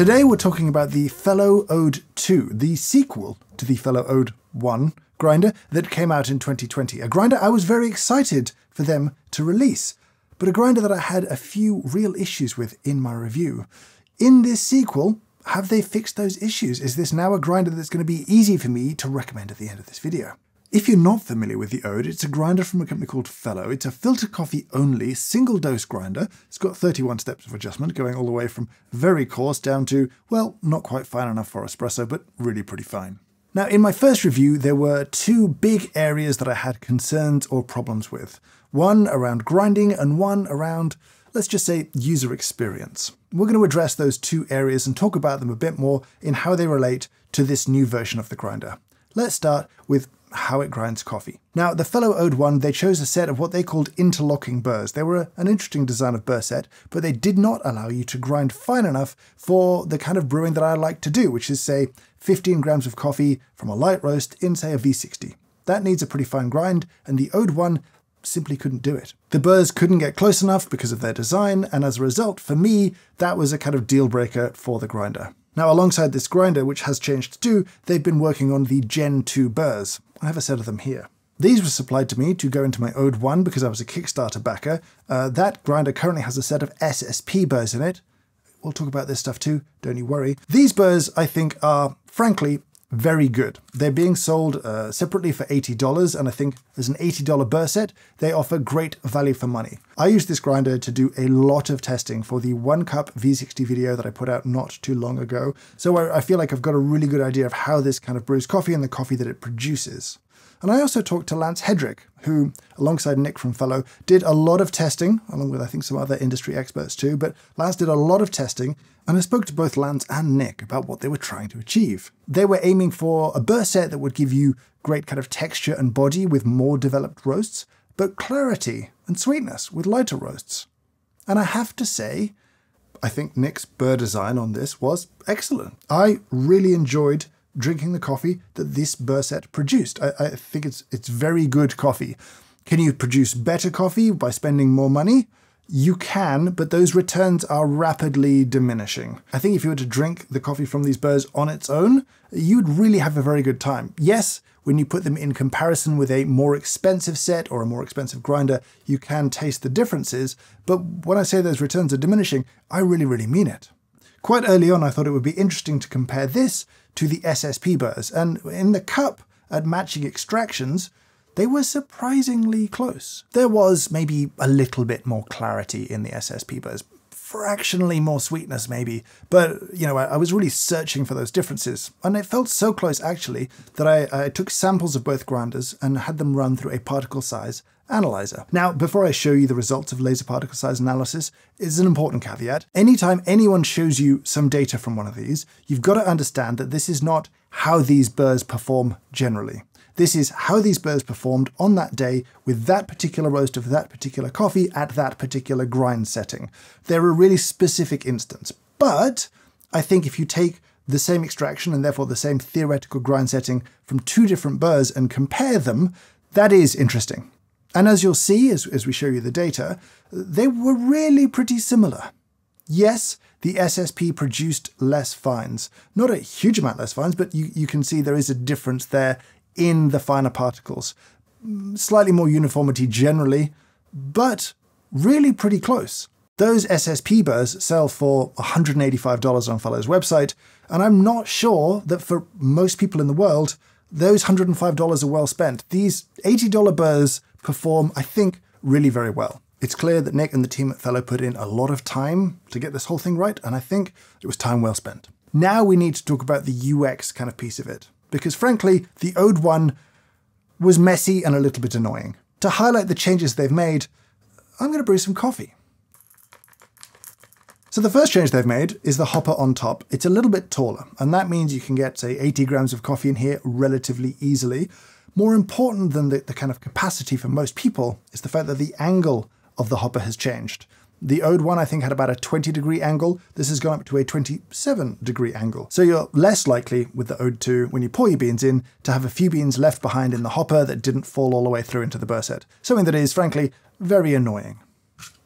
Today we're talking about the Fellow Ode 2, the sequel to the Fellow Ode 1 grinder that came out in 2020. A grinder I was very excited for them to release, but a grinder that I had a few real issues with in my review. In this sequel, have they fixed those issues? Is this now a grinder that's going to be easy for me to recommend at the end of this video? If you're not familiar with the Ode, it's a grinder from a company called Fellow. It's a filter coffee only single dose grinder. It's got 31 steps of adjustment going all the way from very coarse down to, well, not quite fine enough for espresso, but really pretty fine. Now, in my first review, there were two big areas that I had concerns or problems with. One around grinding and one around, let's just say, user experience. We're going to address those two areas and talk about them a bit more in how they relate to this new version of the grinder. Let's start with how it grinds coffee. Now, the fellow Ode 1, they chose a set of what they called interlocking burrs. They were an interesting design of burr set, but they did not allow you to grind fine enough for the kind of brewing that I like to do, which is, say, 15 grams of coffee from a light roast in, say, a V60. That needs a pretty fine grind, and the Ode 1 simply couldn't do it. The burrs couldn't get close enough because of their design, and as a result, for me, that was a kind of deal breaker for the grinder. Now, alongside this grinder, which has changed too, they've been working on the Gen 2 burrs. I have a set of them here. These were supplied to me to go into my Ode 1 because I was a Kickstarter backer. Uh, that grinder currently has a set of SSP burrs in it. We'll talk about this stuff too, don't you worry. These burrs, I think, are, frankly, very good. They're being sold uh, separately for $80, and I think as an $80 burr set, they offer great value for money. I use this grinder to do a lot of testing for the one cup V60 video that I put out not too long ago, so I, I feel like I've got a really good idea of how this kind of brews coffee and the coffee that it produces. And I also talked to Lance Hedrick, who, alongside Nick from Fellow, did a lot of testing, along with I think some other industry experts too, but Lance did a lot of testing, and I spoke to both Lance and Nick about what they were trying to achieve. They were aiming for a burr set that would give you great kind of texture and body with more developed roasts, but clarity and sweetness with lighter roasts. And I have to say, I think Nick's burr design on this was excellent. I really enjoyed drinking the coffee that this burr set produced. I, I think it's it's very good coffee. Can you produce better coffee by spending more money? You can, but those returns are rapidly diminishing. I think if you were to drink the coffee from these burrs on its own, you'd really have a very good time. Yes, when you put them in comparison with a more expensive set or a more expensive grinder, you can taste the differences, but when I say those returns are diminishing, I really, really mean it. Quite early on, I thought it would be interesting to compare this to the SSP burrs, and in the cup at matching extractions, they were surprisingly close. There was maybe a little bit more clarity in the SSP burrs, fractionally more sweetness maybe, but you know, I, I, was really searching for those differences. And it felt so close actually that I, I took samples of both grinders and had them run through a particle size analyzer. Now, before I show you the results of laser particle size analysis, is an important caveat. Anytime anyone shows you some data from one of these, you've got to understand that this is not how these burrs perform generally. This is how these burrs performed on that day with that particular roast of that particular coffee at that particular grind setting. They're a really specific instance. But I think if you take the same extraction and therefore the same theoretical grind setting from two different burrs and compare them, that is interesting. And as you'll see as, as we show you the data, they were really pretty similar. Yes, the SSP produced less fines. Not a huge amount less fines, but you, you can see there is a difference there in the finer particles. Slightly more uniformity generally, but really pretty close. Those SSP burrs sell for $185 on Fellow's website, and I'm not sure that for most people in the world, those $105 are well spent. These $80 burrs perform, I think, really very well. It's clear that Nick and the team at Fellow put in a lot of time to get this whole thing right, and I think it was time well spent. Now we need to talk about the UX kind of piece of it because frankly, the Ode 1 was messy and a little bit annoying. To highlight the changes they've made, I'm going to brew some coffee. So the first change they've made is the hopper on top. It's a little bit taller, and that means you can get, say, 80 grams of coffee in here relatively easily. More important than the, the kind of capacity for most people is the fact that the angle of the hopper has changed. The Ode one, I think, had about a 20 degree angle. This has gone up to a 27 degree angle. So you're less likely with the Ode 2, when you pour your beans in, to have a few beans left behind in the hopper that didn't fall all the way through into the burr set. Something that is, frankly, very annoying.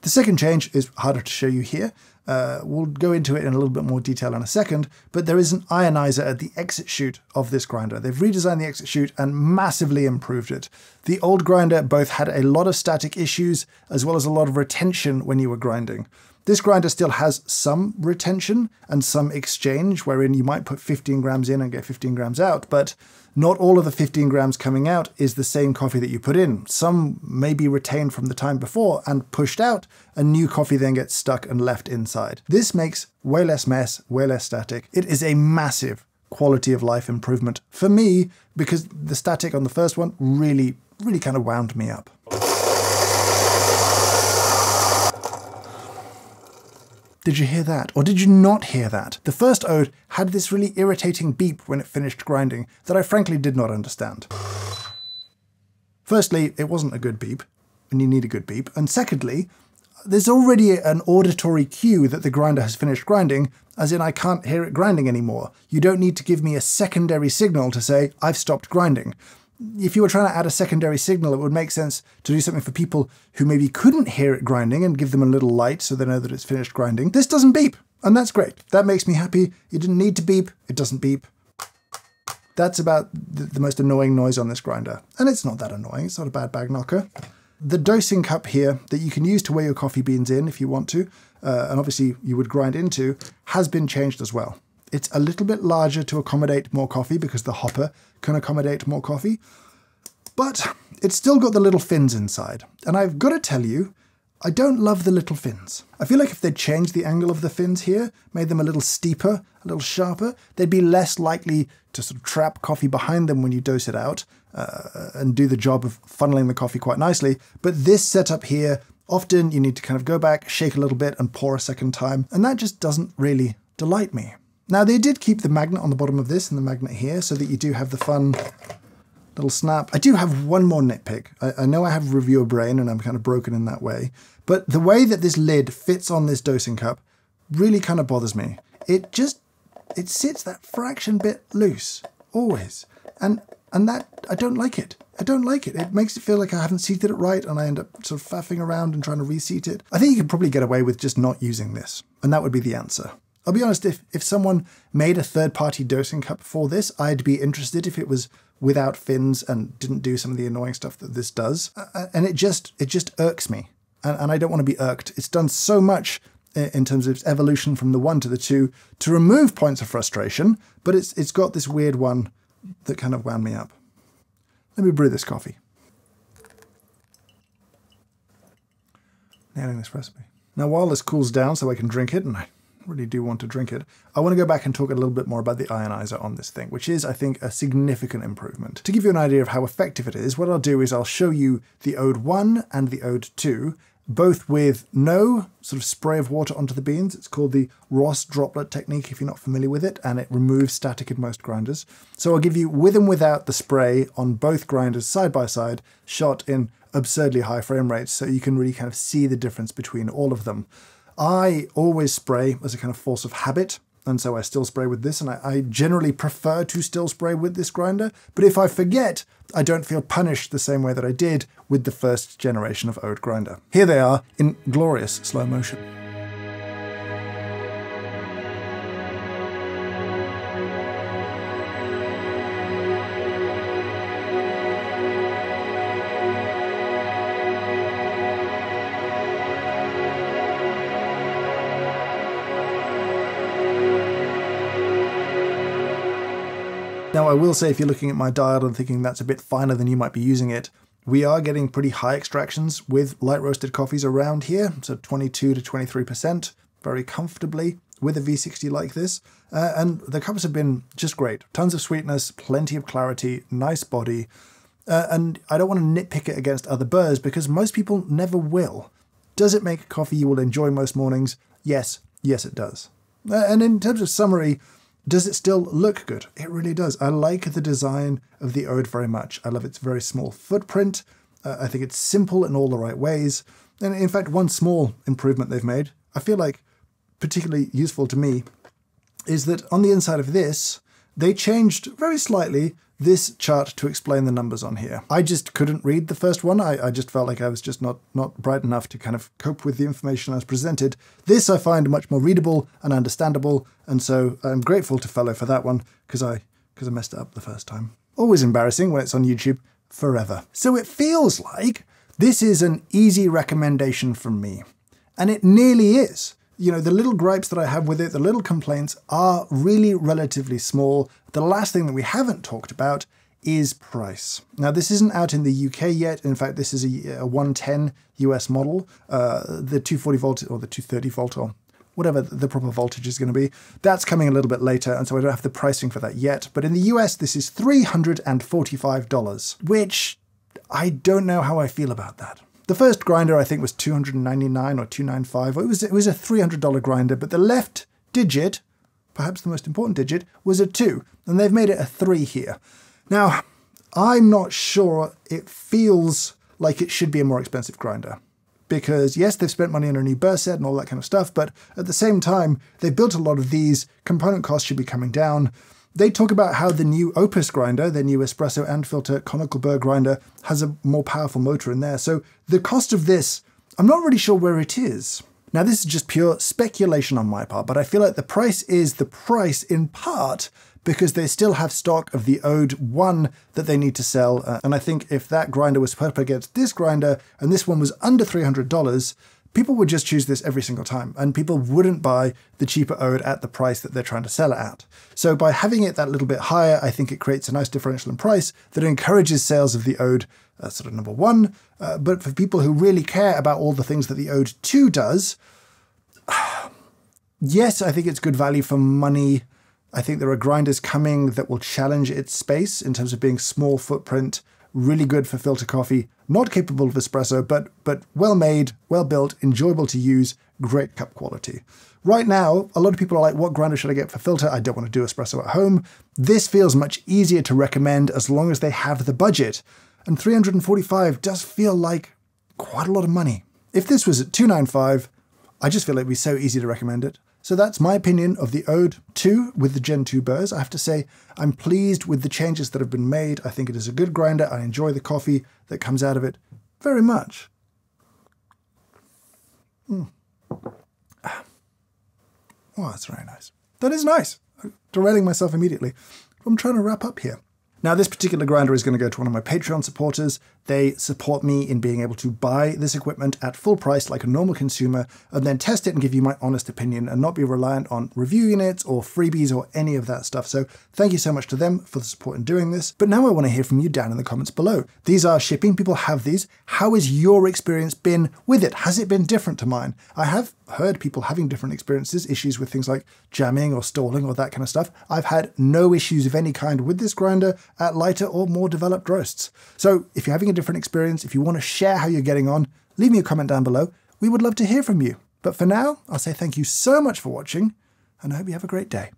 The second change is harder to show you here. Uh, we'll go into it in a little bit more detail in a second, but there is an ionizer at the exit chute of this grinder. They've redesigned the exit chute and massively improved it. The old grinder both had a lot of static issues as well as a lot of retention when you were grinding. This grinder still has some retention and some exchange, wherein you might put 15 grams in and get 15 grams out, but not all of the 15 grams coming out is the same coffee that you put in. Some may be retained from the time before and pushed out, and new coffee then gets stuck and left inside. This makes way less mess, way less static. It is a massive quality of life improvement for me because the static on the first one really, really kind of wound me up. Did you hear that? Or did you not hear that? The first ode had this really irritating beep when it finished grinding that I frankly did not understand. Firstly, it wasn't a good beep, and you need a good beep. And secondly, there's already an auditory cue that the grinder has finished grinding, as in I can't hear it grinding anymore. You don't need to give me a secondary signal to say, I've stopped grinding if you were trying to add a secondary signal, it would make sense to do something for people who maybe couldn't hear it grinding and give them a little light so they know that it's finished grinding. This doesn't beep, and that's great. That makes me happy. You didn't need to beep, it doesn't beep. That's about the, most annoying noise on this grinder. And it's not that annoying, it's not a bad bag knocker. The dosing cup here that you can use to weigh your coffee beans in if you want to, uh, and obviously you would grind into, has been changed as well. It's a little bit larger to accommodate more coffee because the hopper can accommodate more coffee, but it's still got the little fins inside. And I've got to tell you, I don't love the little fins. I feel like if they'd changed the angle of the fins here, made them a little steeper, a little sharper, they'd be less likely to sort of trap coffee behind them when you dose it out uh, and do the job of funneling the coffee quite nicely. But this setup here, often you need to kind of go back, shake a little bit and pour a second time, and that just doesn't really delight me. Now they did keep the magnet on the bottom of this and the magnet here so that you do have the fun little snap. I do have one more nitpick. I, I, know I have reviewer brain and I'm kind of broken in that way, but the way that this lid fits on this dosing cup really kind of bothers me. It just, it sits that fraction bit loose, always. And, and that, I don't like it. I don't like it. It makes it feel like I haven't seated it right and I end up sort of faffing around and trying to reseat it. I think you could probably get away with just not using this. And that would be the answer. I'll be honest, if, if someone made a third-party dosing cup for this, I'd be interested if it was without fins and didn't do some of the annoying stuff that this does. Uh, and it just it just irks me. And, and I don't want to be irked. It's done so much in terms of its evolution from the one to the two to remove points of frustration, but it's it's got this weird one that kind of wound me up. Let me brew this coffee. Nailing this recipe. Now while this cools down so I can drink it, and I really do want to drink it. I want to go back and talk a little bit more about the ionizer on this thing, which is, I think, a significant improvement. To give you an idea of how effective it is, what I'll do is I'll show you the Ode 1 and the Ode 2, both with no sort of spray of water onto the beans. It's called the Ross droplet technique if you're not familiar with it, and it removes static in most grinders. So I'll give you with and without the spray on both grinders side by side, shot in absurdly high frame rates, so you can really kind of see the difference between all of them. I always spray as a kind of force of habit, and so I still spray with this, and I, I, generally prefer to still spray with this grinder, but if I forget, I don't feel punished the same way that I did with the first generation of Ode grinder. Here they are in glorious slow motion. Now, I will say if you're looking at my dial and thinking that's a bit finer than you might be using it, we are getting pretty high extractions with light roasted coffees around here, so 22 to 23%, very comfortably with a V60 like this. Uh, and the cups have been just great. Tons of sweetness, plenty of clarity, nice body. Uh, and I don't want to nitpick it against other burrs because most people never will. Does it make coffee you will enjoy most mornings? Yes, yes it does. Uh, and in terms of summary, does it still look good? It really does. I like the design of the Ode very much. I love its very small footprint. Uh, I think it's simple in all the right ways. And in fact, one small improvement they've made, I feel like particularly useful to me, is that on the inside of this, they changed very slightly this chart to explain the numbers on here. I just couldn't read the first one. I, I just felt like I was just not, not bright enough to kind of cope with the information I was presented. This I find much more readable and understandable, and so I'm grateful to Fellow for that one because I, because I messed it up the first time. Always embarrassing when it's on YouTube forever. So it feels like this is an easy recommendation from me. And it nearly is. You know, the little gripes that I have with it, the little complaints are really relatively small. The last thing that we haven't talked about is price. Now, this isn't out in the UK yet. In fact, this is a, a 110 US model. Uh, the 240 volt or the 230 volt or whatever the proper voltage is going to be. That's coming a little bit later, and so I don't have the pricing for that yet. But in the US, this is $345, which I don't know how I feel about that. The first grinder I think was 299 or 295. It was it was a $300 grinder, but the left digit, perhaps the most important digit, was a 2, and they've made it a 3 here. Now, I'm not sure it feels like it should be a more expensive grinder. Because yes, they've spent money on a new burr set and all that kind of stuff, but at the same time, they've built a lot of these, component costs should be coming down. They talk about how the new Opus grinder, their new espresso and filter conical burr grinder, has a more powerful motor in there. So the cost of this, I'm not really sure where it is. Now, this is just pure speculation on my part, but I feel like the price is the price in part because they still have stock of the Ode 1 that they need to sell. Uh, and I think if that grinder was put up against this grinder and this one was under $300, people would just choose this every single time, and people wouldn't buy the cheaper Ode at the price that they're trying to sell it at. So by having it that little bit higher, I think it creates a nice differential in price that encourages sales of the Ode, uh, sort of number one. Uh, but for people who really care about all the things that the Ode 2 does, yes, I think it's good value for money. I think there are grinders coming that will challenge its space in terms of being small footprint, really good for filter coffee, not capable of espresso, but but well made, well built, enjoyable to use, great cup quality. Right now, a lot of people are like, what grinder should I get for filter? I don't want to do espresso at home. This feels much easier to recommend as long as they have the budget. And 345 does feel like quite a lot of money. If this was at 295, I just feel like it'd be so easy to recommend it. So that's my opinion of the Ode 2 with the Gen 2 burrs. I have to say, I'm pleased with the changes that have been made. I think it is a good grinder. I enjoy the coffee that comes out of it very much. Mm. Oh, that's very nice. That is nice. I'm derailing myself immediately. I'm trying to wrap up here. Now, this particular grinder is going to go to one of my Patreon supporters. They support me in being able to buy this equipment at full price like a normal consumer and then test it and give you my honest opinion and not be reliant on review units or freebies or any of that stuff. So thank you so much to them for the support in doing this. But now I want to hear from you down in the comments below. These are shipping, people have these. How has your experience been with it? Has it been different to mine? I have heard people having different experiences, issues with things like jamming or stalling or that kind of stuff. I've had no issues of any kind with this grinder at lighter or more developed roasts. So if you're having a different experience, if you want to share how you're getting on, leave me a comment down below. We would love to hear from you. But for now, I'll say thank you so much for watching, and I hope you have a great day.